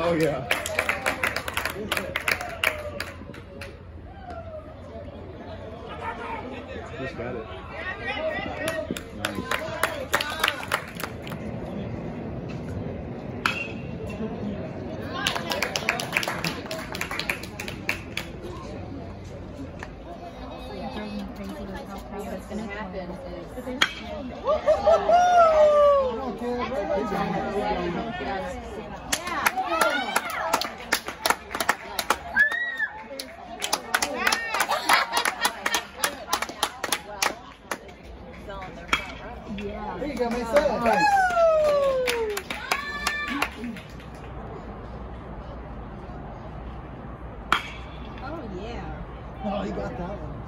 Oh, yeah. Just got it. Nice. Yeah. There you go, my son. Oh, yeah. Oh, he got that one.